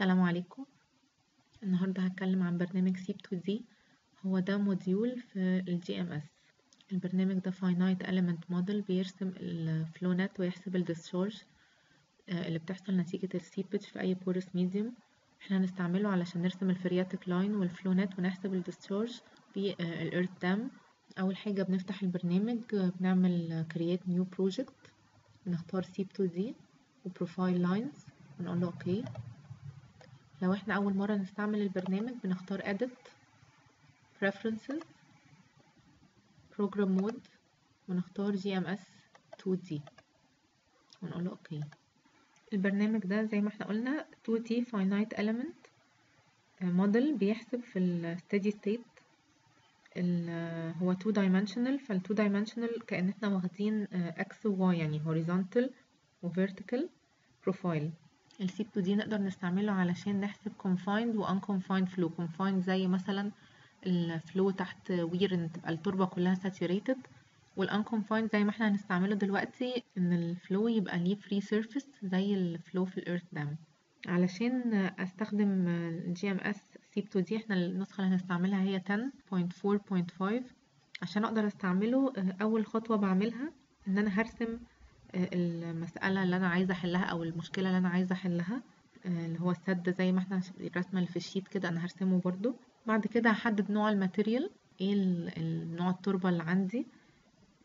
السلام عليكم. النهاردة هتكلم عن برنامج SEEP2D هو ده module في ال GMS البرنامج ده finite element model بيرسم ال flow net ويحسب ال discharge اللي بتحصل نتيجة ال seepage في أي porous medium. إحنا هنستعمله علشان نرسم ال phreatic line وال flow net ونحسب ال discharge في ال earth dam. أول حاجة بنفتح البرنامج بنعمل create new project. بنختار SEEP2D و profile lines ونقول له okay لو إحنا أول مرة نستعمل البرنامج بنختار edit preferences program mode ونختار GMS 2D ونقول له okay البرنامج ده زي ما إحنا قلنا 2D finite element model بيحسب في ال steady state هو 2 dimensional. فال 2 dimensional كأننا واخدين x و y يعني horizontal و vertical profile. ال SEEP2D نقدر نستعمله علشان نحسب confined و unconfined flow. confined زي مثلا ال flow تحت weir إن تبقى التربة كلها saturated. وال unconfined زي ما إحنا هنستعمله دلوقتي إن ال flow يبقى ليه free surface زي ال flow في ال earth dam علشان أستخدم جي ام اس سيب 2 دي إحنا النسخة اللي هنستعملها هي 10.4.5 عشان أقدر أستعمله أول خطوة بعملها إن أنا هرسم المسألة اللي أنا عايزة أحلها أو المشكلة اللي أنا عايزة أحلها اللي هو السد زي ما إحنا الرسمة اللي في ال sheet كده أنا هرسمه برضو. بعد كده هحدد نوع ال material إيه نوع التربة اللي عندي.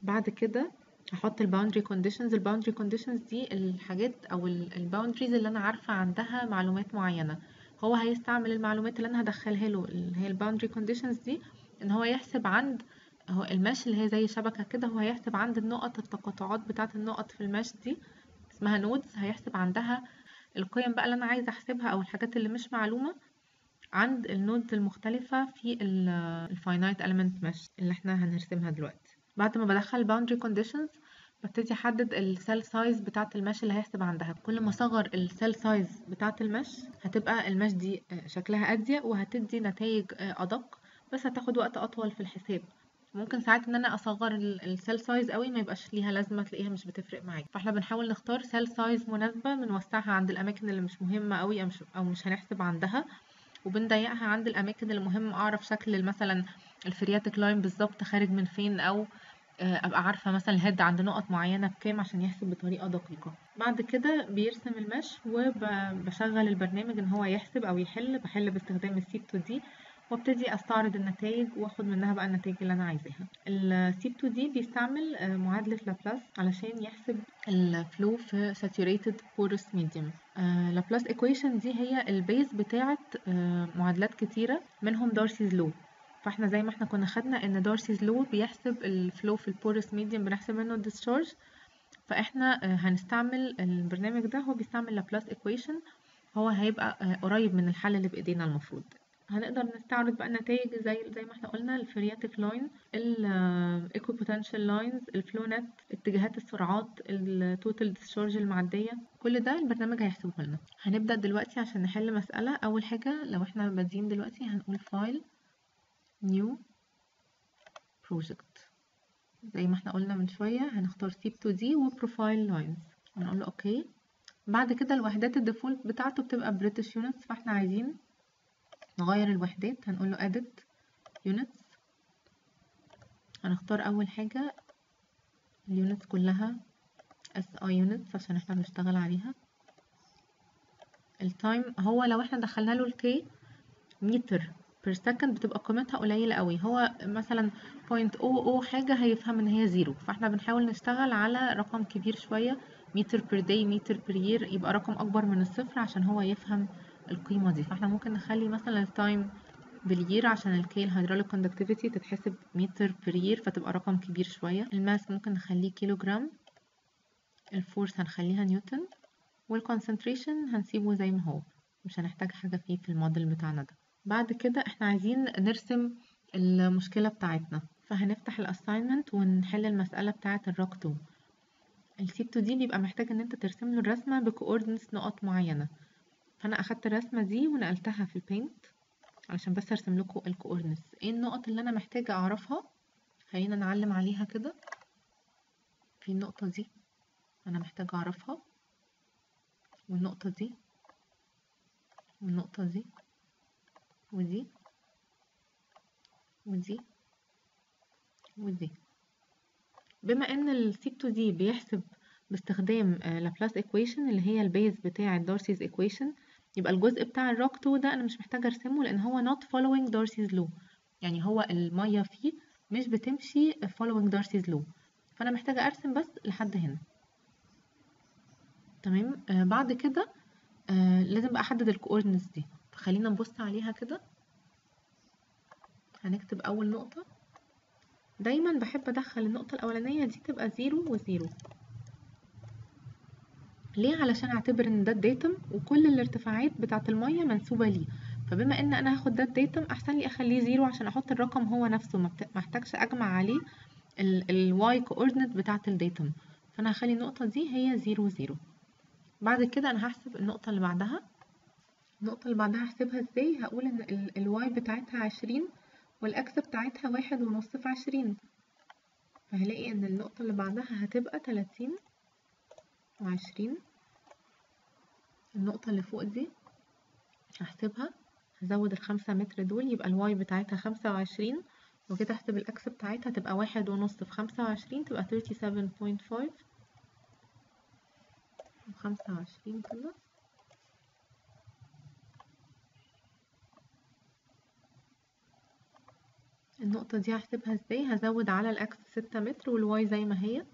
بعد كده هحط ال boundary conditions ال boundary conditions دي الحاجات أو ال boundaries اللي أنا عارفة عندها معلومات معينة. هو هيستعمل المعلومات اللي أنا هدخلها له اللي هي ال boundary conditions دي إن هو يحسب عند هو ال mesh اللي هي زي شبكة كده هو هيحسب عند النقط التقاطعات بتاعة النقط في ال mesh دي اسمها nodes هيحسب عندها القيم بقى اللي أنا عايزة أحسبها أو الحاجات اللي مش معلومة عند ال nodes المختلفة في ال finite element mesh اللي إحنا هنرسمها دلوقتي. بعد ما بدخل ال boundary conditions ببتدي أحدد ال cell size بتاعة ال mesh اللي هيحسب عندها. كل ما صغر ال cell size بتاعة ال mesh هتبقى ال mesh دي شكلها أضيق وهتدي نتائج أدق بس هتاخد وقت أطول في الحساب. ممكن ساعات إن أنا أصغر ال cell size قوي ما يبقاش ليها لازمة تلاقيها مش بتفرق معاك فإحنا بنحاول نختار cell size مناسبة بنوسعها عند الأماكن اللي مش مهمة قوي أو مش, هنحسب عندها وبنضيقها عند الأماكن اللي مهم أعرف شكل مثلا ال phreatic line بالظبط خارج من فين أو أبقى عارفة مثلا ال head عند نقط معينة بكام عشان يحسب بطريقة دقيقة. بعد كده بيرسم ال mesh وبشغل البرنامج إن هو يحسب أو يحل بحل باستخدام ال SEEP2D. وابتدي أستعرض النتائج واخد منها بقى النتائج اللي أنا عايزاها. ال SEEP2D بيستعمل معادلة لابلاس علشان يحسب ال flow في saturated porous medium. Laplace equation دي هي ال base بتاعة معادلات كتيرة منهم Darcy's law فإحنا زي ما إحنا كنا خدنا إن Darcy's law بيحسب ال flow في ال porous medium بنحسب منه ال discharge فإحنا هنستعمل البرنامج ده هو بيستعمل Laplace equation. هو هيبقى قريب من الحل اللي بايدينا المفروض. هنقدر نستعرض بقى النتائج زي زي ما إحنا قلنا ال phreatic line ال equipotential lines ال flow net اتجاهات السرعات ال total discharge المعدية. كل ده البرنامج هيحسبه لنا. هنبدأ دلوقتي عشان نحل مسألة. أول حاجة لو إحنا بادئين دلوقتي هنقول file new project زي ما إحنا قلنا من شوية هنختار SEEP2D و profile lines ونقول له okay بعد كده الوحدات ال default بتاعته بتبقى British units فاحنا عايزين نغير الوحدات هنقول له edit units. هنختار أول حاجة ال units كلها SI units عشان إحنا بنشتغل عليها. ال time هو لو إحنا دخلنا له ال K متر per second بتبقى قيمتها قليلة قوي هو مثلا point O O حاجة هيفهم إن هي zero فإحنا بنحاول نشتغل على رقم كبير شوية متر per day متر per year يبقى رقم أكبر من الصفر عشان هو يفهم القيمة دي. فاحنا ممكن نخلي مثلا ال time بال year عشان ال K ال hydraulic conductivity تتحسب متر per year فتبقى رقم كبير شوية. ال mass ممكن نخليه كيلو جرام ال force هنخليها نيوتن. وال concentration هنسيبه زي ما هو. مش هنحتاج حاجة فيه في الموديل بتاعنا ده. بعد كده إحنا عايزين نرسم المشكلة بتاعتنا. فهنفتح ال assignment ونحل المسألة بتاعة الراك 2 ال SEEP2D بيبقى محتاج إن أنت ترسم له الرسمة ب coordinates نقط معينة. فانا أخدت الرسمة دي ونقلتها في ال Paint علشان بس أرسم لكم ال coordinates إيه النقط اللي أنا محتاجة أعرفها؟ خلينا نعلم عليها كده. في النقطة دي أنا محتاجة أعرفها. والنقطة دي والنقطة دي ودي ودي ودي. بما إن ال SEEP2D بيحسب باستخدام Laplace equation اللي هي ال base بتاع Darcy's equation يبقى الجزء بتاع ال rock toe ده أنا مش محتاجة أرسمه لأن هو not following Darcy's law. يعني هو المية فيه مش بتمشي following Darcy's law. فأنا محتاجة أرسم بس لحد هنا. تمام؟ آه بعد كده آه لازم بقى أحدد ال coordinates دي. فخلينا نبص عليها كده. هنكتب أول نقطة. دايما بحب أدخل النقطة الأولانية دي تبقى zero و zero. ليه؟ علشان أعتبر إن ده ال datum وكل الارتفاعات بتاعة المية منسوبة ليه. فبما إن أنا هاخد ده ال datum أحسن لي أخليه zero عشان أحط الرقم هو نفسه ما محتاجش أجمع عليه ال Y coordinate بتاعة ال datum فأنا هخلي النقطة دي هي zero zero بعد كده أنا هحسب النقطة اللي بعدها. النقطة اللي بعدها هحسبها إزاي؟ هقول إن ال Y بتاعتها عشرين وال X بتاعتها واحد ونص في عشرين. فهلاقي إن النقطة اللي بعدها هتبقى تلاتين. وعشرين النقطة اللي فوق دي هحسبها هزود الخمسة متر دول يبقى ال Y بتاعتها خمسة وعشرين وكده احسب ال X بتاعتها تبقى واحد ونص في خمسة وعشرين تبقى thirty seven point five. وخمسة وعشرين كده. النقطة دي هحسبها إزاي؟ هزود على ال X ستة متر وال Y زي ما هي.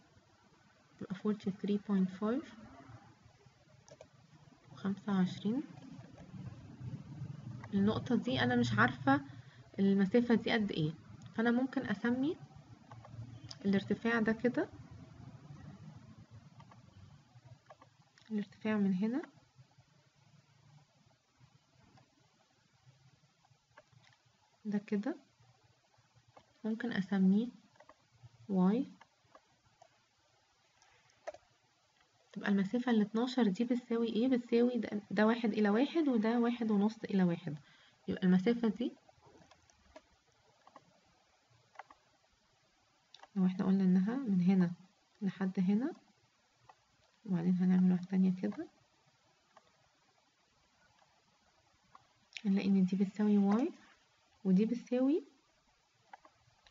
تبقى forty three point five. خمسة وعشرين. النقطة دي أنا مش عارفة المسافة دي قد إيه. فأنا ممكن أسمي الارتفاع ده كده. الارتفاع من هنا. ده كده. ممكن أسميه y تبقى المسافة ال 12 دي بتساوي إيه؟ بتساوي ده, ده واحد إلى واحد وده واحد ونص إلى واحد. يبقى المسافة دي لو إحنا قلنا إنها من هنا لحد هنا وبعدين هنعمل واحدة تانية كده. هنلاقي إن دي بتساوي Y ودي بتساوي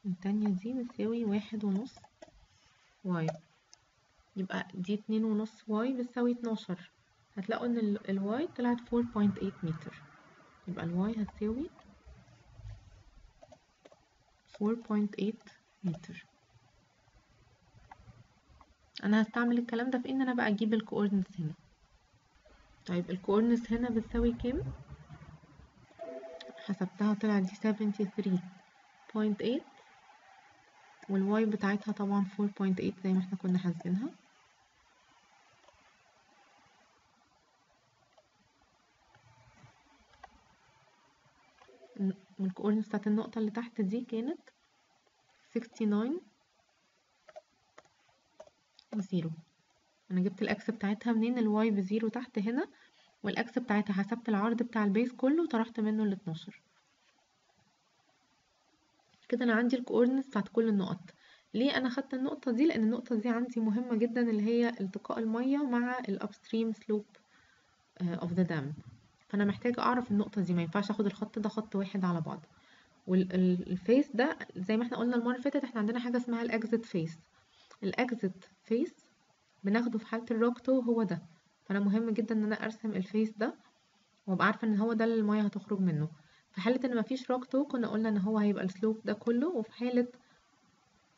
التانية دي بتساوي واحد ونص Y. يبقى دي اتنين ونص Y بتساوي اتناشر. هتلاقوا إن ال Y طلعت four point eight متر يبقى ال Y هتساوي four point eight متر أنا هستعمل الكلام ده في إن أنا بقى أجيب ال coordinates هنا. طيب ال coordinates هنا بتساوي كام؟ حسبتها طلعت دي seventy three point eight وال Y بتاعتها طبعا four point eight زي ما إحنا كنا حاسبينها. وال coordinates بتاعت النقطة اللي تحت دي كانت sixty nine و zero أنا جبت ال X بتاعتها منين؟ ال Y ب zero تحت هنا وال X بتاعتها حسبت العرض بتاع ال base كله وطرحت منه ال 12 كده أنا عندي ال coordinates بتاعت كل النقط. ليه أنا خدت النقطة دي؟ لأن النقطة دي عندي مهمة جدا اللي هي التقاء المية مع ال upstream slope of the dam فأنا محتاجة أعرف النقطة دي ما ينفعش آخد الخط ده خط واحد على بعض. وال face ده زي ما إحنا قلنا المرة اللي فاتت إحنا عندنا حاجة اسمها ال exit face. ال exit face بناخده في حالة ال rock toe هو ده. فأنا مهم جدا إن أنا أرسم ال face ده وأبقى عارفة إن هو ده اللي المية هتخرج منه. في حالة إن مفيش rock toe كنا قلنا إن هو هيبقى ال slope ده كله وفي حالة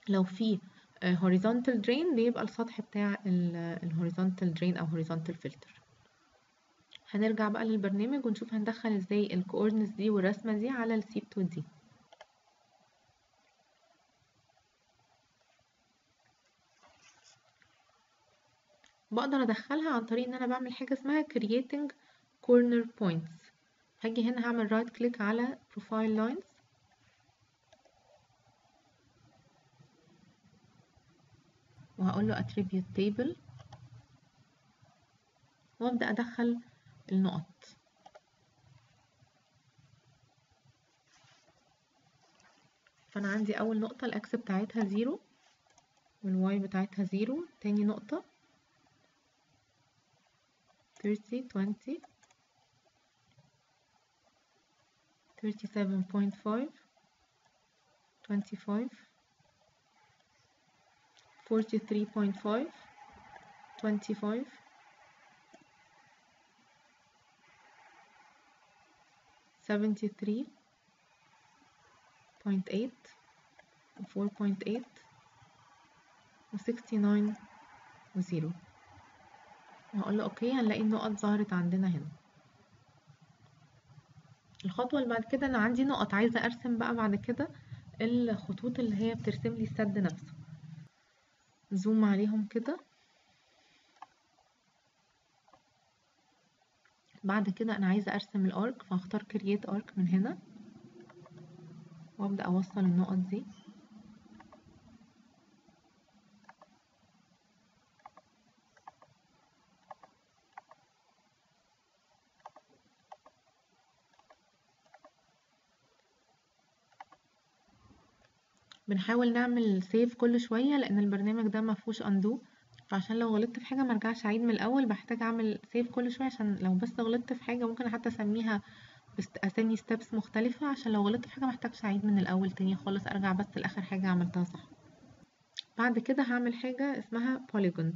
لو في horizontal drain بيبقى السطح بتاع ال horizontal drain أو horizontal filter. هنرجع بقى للبرنامج ونشوف هندخل إزاي الكوردينتس دي والرسمة دي على السيب 2 دي بقدر أدخلها عن طريق إن أنا بعمل حاجة اسمها creating corner points. هاجي هنا هعمل right click على profile lines. وهقول له attribute table. وأبدأ أدخل النقط فأنا عندي أول نقطة ال X بتاعتها zero وال Y بتاعتها zero. تاني نقطة 30 20 37.5 25 43.5 25 73 point eight و 4.8 و 69 و 0 وهقول له أوكي هنلاقي النقط ظهرت عندنا هنا. الخطوة اللي بعد كده أنا عندي نقط عايزة أرسم بقى بعد كده الخطوط اللي هي بترسم لي السد نفسه. زوم عليهم كده. بعد كده أنا عايزة أرسم الارك فهختار create arc من هنا وأبدأ أوصل النقط دي. بنحاول نعمل save كل شوية لأن البرنامج ده مفهوش undo. فعشان لو غلطت في حاجة مرجعش أعيد من الأول بحتاج أعمل save كل شوية عشان لو بس غلطت في حاجة ممكن حتى أسميها أسامي steps مختلفة. عشان لو غلطت في حاجة محتاجش أعيد من الأول تاني خالص أرجع بس لآخر حاجة عملتها صح. بعد كده هعمل حاجة اسمها polygon.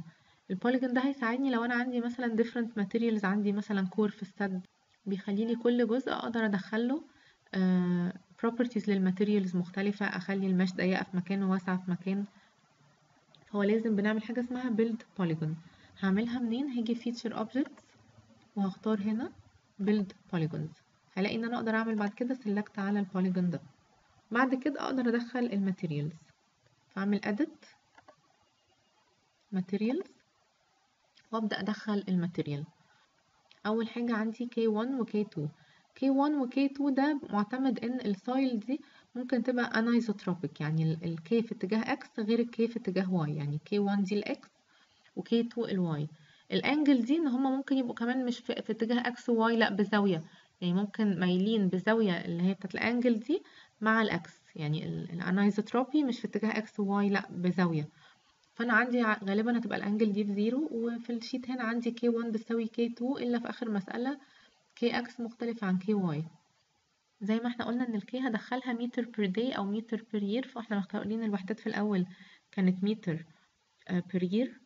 ال polygon ده هيساعدني لو أنا عندي مثلا different materials عندي مثلا core في السد بيخليلي كل جزء أقدر أدخله آه properties لل materials مختلفة أخلي ال mesh ضيقة في مكان وواسعة في مكان. هو لازم بنعمل حاجة اسمها build polygon. هعملها منين؟ هاجي feature objects وهختار هنا build polygons. هلاقي إن أنا أقدر أعمل بعد كده select على ال polygon ده. بعد كده أقدر أدخل ال materials. فأعمل edit materials وأبدأ أدخل ال material. أول حاجة عندي K1 و K2 K1 و K2 ده معتمد إن ال soil دي ممكن تبقى anisotropic يعني ال K في اتجاه X غير ال K في اتجاه Y يعني K1 دي ال X و K2 ال Y. ال angle دي إن هما ممكن يبقوا كمان مش في, في اتجاه X و Y لأ بزاوية. يعني ممكن مايلين بزاوية اللي هي بتاعت ال angle دي مع ال X يعني ال anisotropy مش في اتجاه X و Y لأ بزاوية. فأنا عندي غالبا هتبقى ال angle دي ب zero وفي ال sheet هنا عندي K1 بتساوي K2 إلا في آخر مسألة KX مختلف عن KY زي ما إحنا قلنا إن ال K هدخلها متر per day أو متر per year فاحنا مختارين الوحدات في الأول كانت متر per year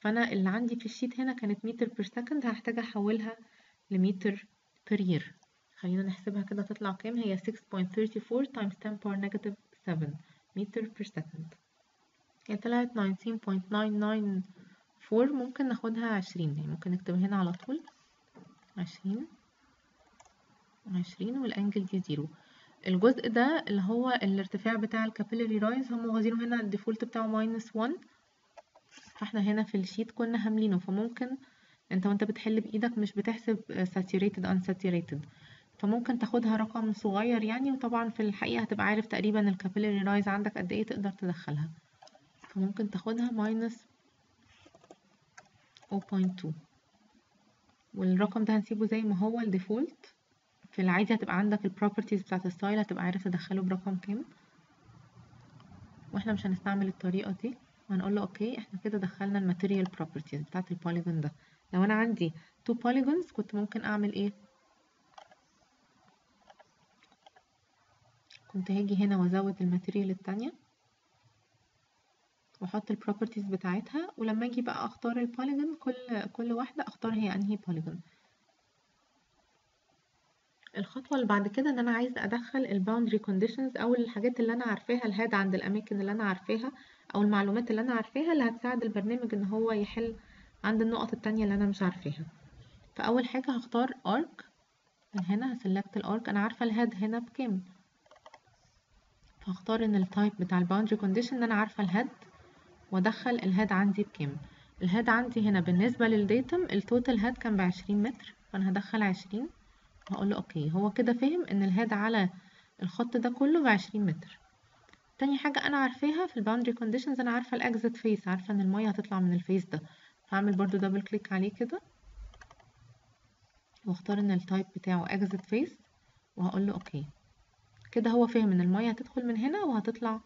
فأنا اللي عندي في ال sheet هنا كانت متر per second هحتاج أحولها لمتر per year خلينا نحسبها كده تطلع كام؟ هي 6.34 times 10 power negative 7 متر per second هي طلعت 19.994 ممكن ناخدها 20 يعني ممكن نكتب هنا على طول. 20 عشرين وال angle دي zero الجزء ده اللي هو الارتفاع بتاع ال capillary rise هم واخدينه هنا ال default بتاعه minus 1 فاحنا هنا في ال sheet كنا هاملينه فممكن انت وانت بتحل بإيدك مش بتحسب saturated unsaturated. فممكن تاخدها رقم صغير يعني وطبعا في الحقيقة هتبقى عارف تقريبا ال capillary rise عندك قد إيه تقدر تدخلها. فممكن تاخدها minus 0.2 والرقم ده هنسيبه زي ما هو ال default في العادي هتبقى عندك ال properties بتاعت ال soil هتبقى عارف تدخله برقم كام. وإحنا مش هنستعمل الطريقة دي. وهنقول له okay إحنا كده دخلنا ال material properties بتاعت ال polygon ده. لو أنا عندي two polygons كنت ممكن أعمل إيه؟ كنت هاجي هنا وأزود ال material التانية وأحط ال properties بتاعتها. ولما أجي بقى أختار ال polygon كل كل واحدة أختار هي أنهي polygon الخطوة اللي بعد كده إن أنا عايزة أدخل ال boundary conditions أو الحاجات اللي أنا عارفاها ال head عند الأماكن اللي أنا عارفاها أو المعلومات اللي أنا عارفاها اللي هتساعد البرنامج إن هو يحل عند النقط التانية اللي أنا مش عارفاها. فأول حاجة هختار arc من هنا ه select ال arc أنا عارفة ال head هنا بكام؟ فهختار إن ال type بتاع ال boundary condition إن أنا عارفة ال head وأدخل ال head عندي بكام؟ ال head عندي هنا بالنسبة لل datum ال total head كان بعشرين متر فأنا هدخل عشرين. وهقول له okay هو كده فهم إن ال head على الخط ده كله بعشرين متر. تاني حاجة أنا عارفاها في ال boundary conditions أنا عارفة ال exit face عارفة إن المية هتطلع من ال face ده. هعمل برضو double click عليه كده. وأختار إن ال type بتاعه exit face وهقول له okay. كده هو فهم إن المية هتدخل من هنا وهتطلع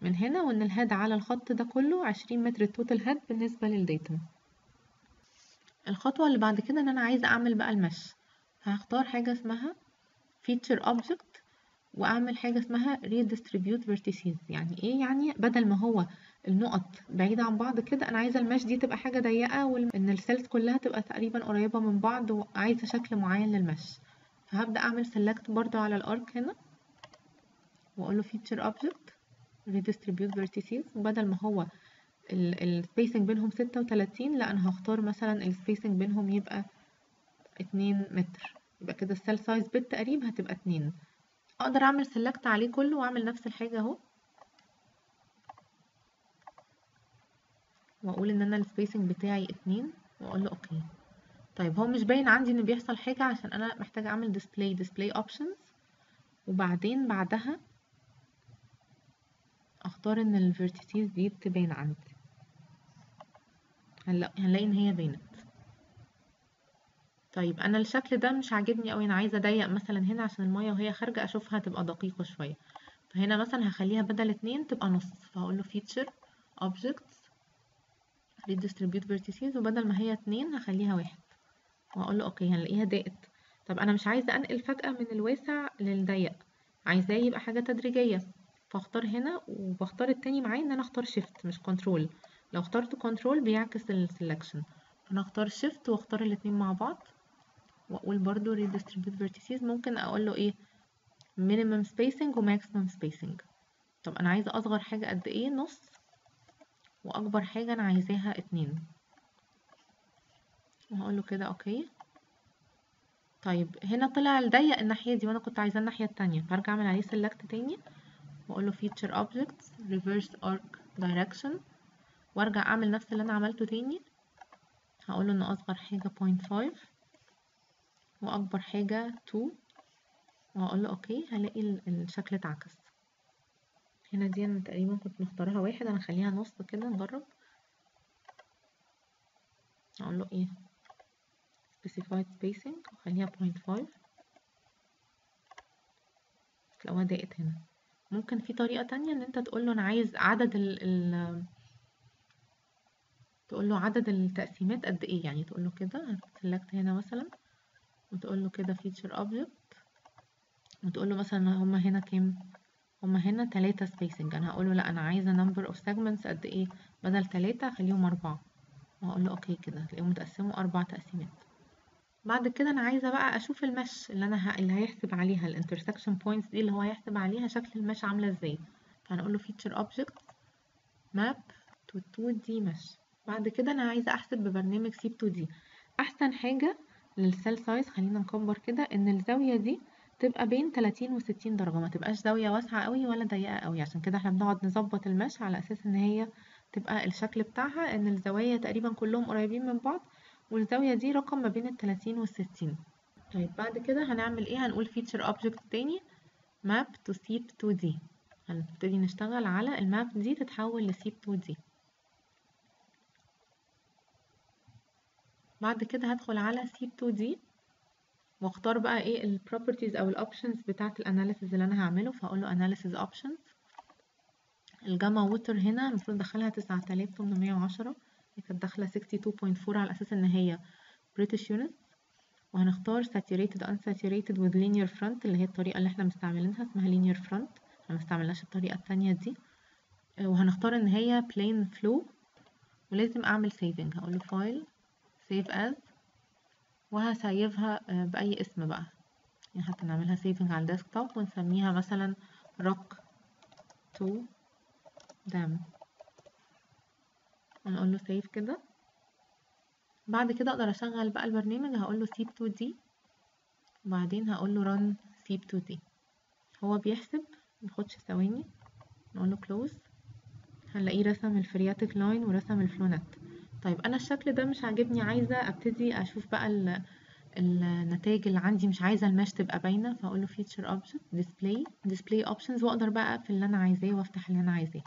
من هنا وإن ال head على الخط ده كله عشرين متر ال total head بالنسبة لل datum الخطوة اللي بعد كده إن أنا عايزة أعمل بقى ال mesh هختار حاجة اسمها feature object وأعمل حاجة اسمها redistribute vertices. يعني إيه يعني؟ بدل ما هو النقط بعيدة عن بعض كده أنا عايزة ال mesh دي تبقى حاجة ضيقة وان ال cells كلها تبقى تقريبا قريبة من بعض وعايزة شكل معين لل mesh فهبدأ أعمل select برضو على ال arc هنا وأقول له feature object redistribute vertices. وبدل ما هو ال spacing بينهم ستة وتلاتين لا أنا هختار مثلا ال spacing بينهم يبقى اتنين متر. يبقى كده ال cell size بالتقريب هتبقى اتنين. أقدر اعمل select عليه كله واعمل نفس الحاجة اهو. واقول ان أنا ال spacing بتاعي اتنين واقول له okay. طيب هو مش باين عندي ان بيحصل حاجة عشان أنا محتاجة اعمل display display options. وبعدين بعدها اختار ان ال vertices دي تبان عندي. هنلاقي ان هي بانت طيب أنا الشكل ده مش عاجبني قوي أنا عايزة أضيق مثلا هنا عشان المية وهي خارجة أشوفها تبقى دقيقة شوية. فهنا مثلا هخليها بدل اتنين تبقى نص فهقول له feature objects redistribute vertices وبدل ما هي اتنين هخليها واحد. واقول له أوكي هنلاقيها ضاقت. طب أنا مش عايزة أنقل فجأة من الواسع للضيق. عايزاه يبقى حاجة تدريجية. فأختار هنا وبختار التاني معاه إن أنا أختار shift مش control. لو اخترت control بيعكس ال selection فانا أختار shift وأختار الاتنين مع بعض. وأقول برضو redistribute vertices ممكن أقول له إيه؟ minimum spacing و maximum spacing. طب أنا عايزة أصغر حاجة قد إيه؟ نص. وأكبر حاجة أنا عايزاها اتنين. وهقول له كده okay. طيب هنا طلع الضيق الناحية دي وأنا كنت عايزاه الناحية التانية. فأرجع أعمل عليه select تاني وأقول له feature objects reverse arc direction. وأرجع أعمل نفس اللي أنا عملته تاني. هقول ان أصغر حاجة 0.5 وأكبر حاجة 2 وهقول له أوكي هلاقي الشكل اتعكس. هنا دي أنا تقريبا كنت مختارها واحد أنا هخليها نص كده نجرب. هقول له إيه؟ Specified spacing وخليها 0.5 تلاقوها ضاقت هنا. ممكن في طريقة تانية إن أنت تقول له أنا عايز عدد ال ال تقول له عدد التقسيمات قد إيه؟ يعني تقول له كده هتسلكت هنا مثلا. وتقول له كده feature object وتقول له مثلا هما هنا كام؟ هما هنا تلاتة spacing. أنا هقول له لأ أنا عايزة number of segments قد إيه؟ بدل تلاتة أخليهم أربعة. وهقول له أوكي كده هتلاقيهم متقسموا أربع تقسيمات. بعد كده أنا عايزة بقى أشوف ال mesh اللي أنا ه... اللي هيحسب عليها ال intersection points دي اللي هو هيحسب عليها شكل ال mesh عاملة إزاي. فهنقول له feature object map to 2D mesh. بعد كده أنا عايزة أحسب ببرنامج SEEP 2D أحسن حاجة لل cell size خلينا نكبر كده إن الزاوية دي تبقى بين 30 و 60 درجة. ما تبقاش زاوية واسعة قوي ولا ضيقة قوي. عشان كده إحنا بنقعد نظبط ال mesh على أساس إن هي تبقى الشكل بتاعها إن الزوايا تقريبا كلهم قريبين من بعض والزاوية دي رقم ما بين ال 30 وال 60 طيب بعد كده هنعمل إيه؟ هنقول feature object تاني map to seep 2D هنبتدي نشتغل على ال map دي تتحول ل SEEP 2D بعد كده هدخل على SEEP 2D واختار بقى إيه ال properties أو ال options بتاعة ال analysis اللي أنا هعمله فاقول له analysis options ال gamma water هنا المفروض ادخلها 9810 هي كانت داخلة 62.4 على أساس إن هي British unit وهنختار saturated unsaturated with linear front اللي هي الطريقة اللي إحنا مستعملينها اسمها linear front. إحنا مستعملناش الطريقة التانية دي. وهنختار إن هي plane flow. ولازم أعمل saving. هقول له file. Save as وهسيفها بأي اسم بقى. يعني حتى نعملها saving على ال desktop ونسميها مثلا rock toe dam ونقول له save كده. بعد كده أقدر أشغل بقى البرنامج هقول له SEEP 2D وبعدين هقول له run SEEP 2D هو بيحسب مياخدش ثواني. نقول له close. هنلاقيه رسم ال phreatic line ورسم ال flow net طيب أنا الشكل ده مش عاجبني عايزة أبتدي أشوف بقى ال النتائج اللي عندي مش عايزة ال mesh تبقى باينة فأقول له feature object display display options وأقدر بقى أقفل اللي أنا عايزاه وأفتح اللي أنا عايزاه.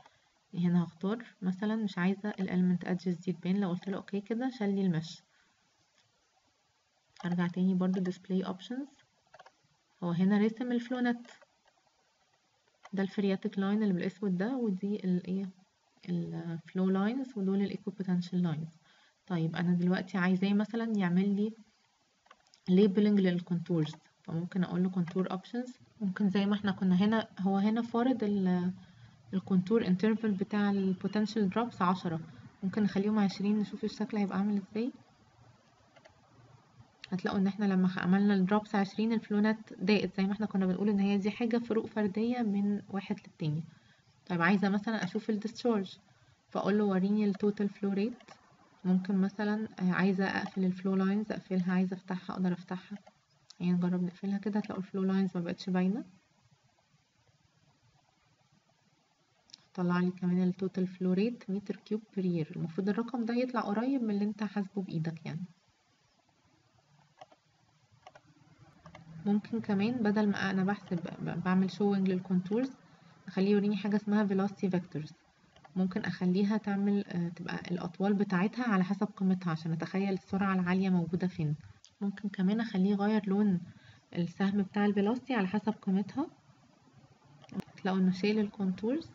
هنا هختار مثلا مش عايزة element edges دي تبان لو قلت له okay كده شال لي ال mesh هرجع تاني برضو display options. هو هنا رسم ال flow net ده ال phreatic line اللي بالاسود ده ودي الايه ال flow lines ودول ال equipotential lines طيب أنا دلوقتي عايزاه مثلا يعمل لي labeling لل contours فممكن أقول له contour options. ممكن زي ما إحنا كنا هنا هو هنا فارض ال contour interval بتاع ال potential drops عشرة. ممكن نخليهم عشرين نشوف الشكل هيبقى عامل إزاي. هتلاقوا إن إحنا لما عملنا ال drops عشرين ال flow net ضاقت. زي ما إحنا كنا بنقول إن هي دي حاجة فروق فردية من واحد للتاني. طيب عايزة مثلا أشوف ال discharge فأقول له وريني ال total flow rate ممكن مثلا عايزة أقفل ال flow lines أقفلها عايزة أفتحها أقدر أفتحها. يعني نجرب نقفلها كده هتلاقوا ال flow lines مبقتش باينة. طلع لي كمان ال total flow rate متر cube per year المفروض الرقم ده يطلع قريب من اللي انت حاسبه بإيدك يعني. ممكن كمان بدل ما أنا بحسب بعمل showing لل contours أخليه يوريني حاجة اسمها velocity vectors. ممكن أخليها تعمل تبقى الأطوال بتاعتها على حسب قيمتها عشان أتخيل السرعة العالية موجودة فين. ممكن كمان أخليه يغير لون السهم بتاع ال velocity على حسب قيمتها. تلاقوا إنه شايل ال contours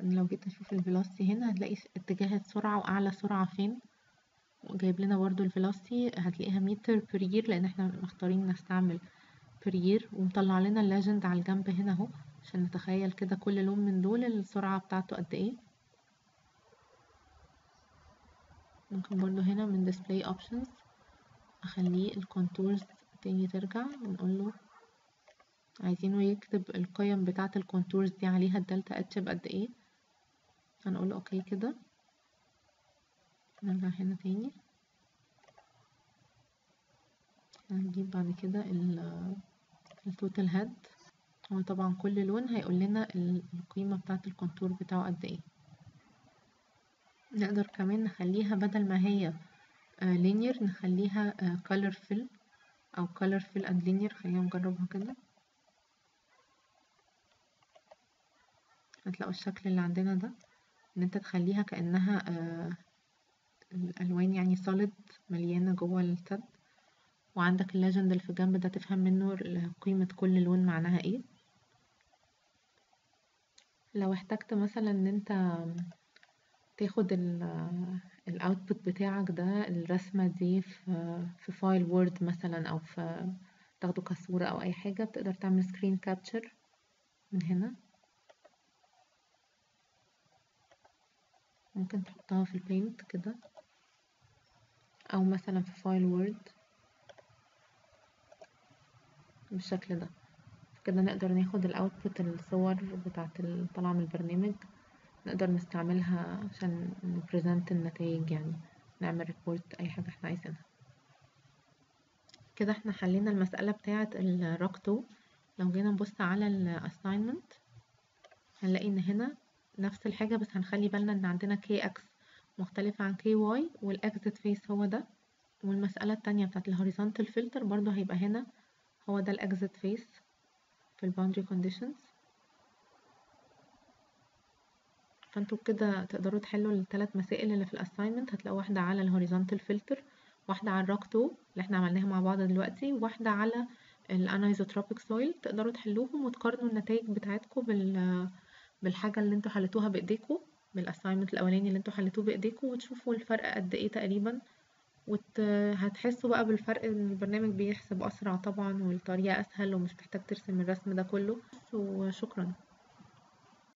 لو جيت أشوف ال velocity هنا هتلاقي اتجاه السرعة وأعلى سرعة فين. وجايب لنا برضو ال velocity هتلاقيها متر per لأن إحنا مختارين نستعمل per year ومطلع لنا ال legend على الجنب هنا أهو. عشان نتخيل كده كل لون من دول السرعة بتاعته قد إيه. ممكن برضو هنا من display options أخليه ال contours تاني ترجع ونقول له عايزينه يكتب القيم بتاعة ال contours دي عليها ال delta H بقد إيه. هنقول له okay كده. نرجع هنا تاني. هنجيب بعد كده ال total head هو طبعا كل لون هيقول لنا القيمة بتاعة ال contour بتاعه قد إيه. نقدر كمان نخليها بدل ما هي linear نخليها color fill أو color fill and linear. خلينا نجربها كده. هتلاقوا الشكل اللي عندنا ده إن أنت تخليها كأنها الألوان يعني solid مليانة جوه التب وعندك ال legend اللي في الجنب ده تفهم منه قيمة كل لون معناها إيه. لو احتجت مثلا إن أنت تاخد ال output بتاعك ده الرسمة دي في في file Word مثلا أو في تاخده كصورة أو أي حاجة بتقدر تعمل screen capture من هنا. ممكن تحطها في ال Paint كده. أو مثلا في file Word بالشكل ده. كده نقدر ناخد ال output الصور بتاعة طالعة من البرنامج نقدر نستعملها عشان ن present النتائج يعني نعمل report أي حاجة إحنا عايزينها. كده إحنا حلينا المسألة بتاعة ال rock toe لو جينا نبص على ال assignment هنلاقي إن هنا نفس الحاجة بس هنخلي بالنا إن عندنا Kx مختلفة عن Ky وال exit face هو ده. والمسألة التانية بتاعة ال horizontal filter برضو هيبقى هنا هو ده ال exit face في ال boundary conditions فانتوا كده تقدروا تحلوا الثلاث مسائل اللي في ال assignment هتلاقوا واحدة على ال horizontal filter واحدة على ال rock toe اللي إحنا عملناها مع بعض دلوقتي وواحدة على ال anisotropic soil تقدروا تحلوهم وتقارنوا النتائج بتاعتكم بال بالحاجة اللي أنتوا حلتوها بإيديكوا بال assignment الأولاني اللي أنتوا حلتوه بإيديكوا وتشوفوا الفرق قد إيه تقريبا وهتحسوا بقى بالفرق إن البرنامج بيحسب أسرع طبعا والطريقة أسهل ومش محتاج ترسم الرسم ده كله. وشكرا.